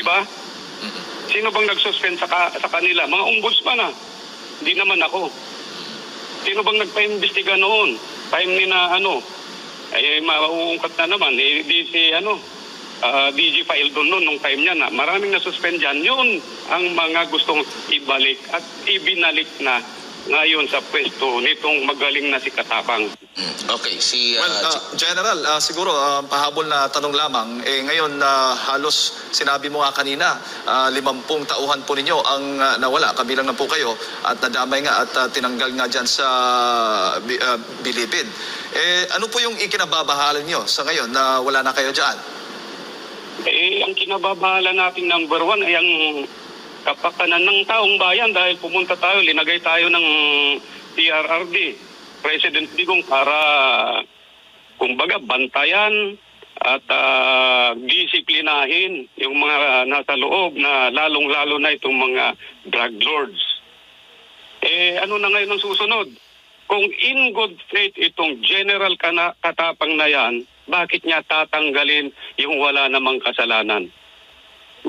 Di ba? Sino bang nag-suspend sa, ka- sa kanila? Mga ombudsman ah. Hindi naman ako. Sino bang nagpa-imbestiga noon? Time ni na ano, ay mauungkat na naman. Eh, di si ano, ah, DG file doon noon nung time niya na maraming nasuspend dyan. Yun ang mga gustong ibalik at ibinalik na ngayon sa pwesto nitong magaling na si Katapang. Mm, Okay, si... uh, Well, uh, General, uh, siguro uh, pahabol na tanong lamang. Eh, ngayon, uh, halos sinabi mo nga kanina, uh, limampung tauhan po ninyo ang uh, nawala. Kabilang na po kayo at nadamay nga at uh, tinanggal nga dyan sa bi- uh, bilibid. Eh, ano po yung ikinababahalan nyo sa ngayon na wala na kayo dyan? Eh, ang kinababahala nating number one ay ang kapakanan ng taong bayan dahil pumunta tayo, linagay tayo ng PRRD, President Digong para kumbaga bantayan at ah, disiplinahin yung mga nasa loob na lalong-lalo na itong mga drug lords. Eh, ano na ngayon ang susunod? Kung in good faith itong general katapang na yan, bakit niya tatanggalin yung wala namang kasalanan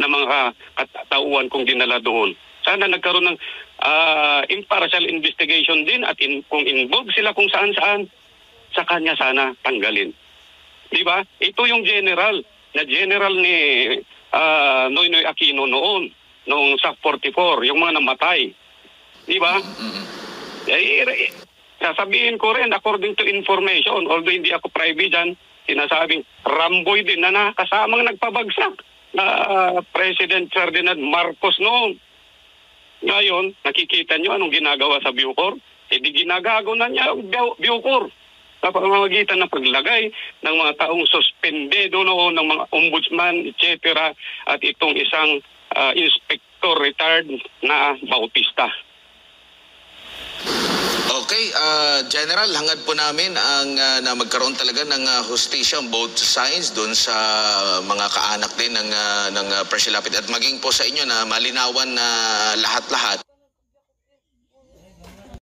na mga katauhan kung dinala doon? Sana nagkaroon ng ah, impartial investigation din at in, kung involved sila kung saan-saan, sa kanya sana tanggalin. Di ba? Ito yung general, na general ni ah, Noynoy Aquino noon, noong sa 44, yung mga namatay. Di ba? Eh, eh, sasabihin ko rin, according to information, although hindi ako private dyan, sinasabing Ramboy din na nakasamang nagpabagsak ah, President Ferdinand Marcos noon. Ngayon, nakikita nyo anong ginagawa sa Bucor? Eh di ginagago na niya Bucor sa pamamagitan ng paglagay ng mga taong suspendedo noon ng mga ombudsman, etc. At itong isang ah, inspector retired na Bautista. Okay, uh, General, hangad po namin ang uh, na magkaroon talaga ng uh, hustisya on both sides doon sa mga kaanak din ng uh, ng uh, Persilapit. At maging po sa inyo na malinawan na lahat-lahat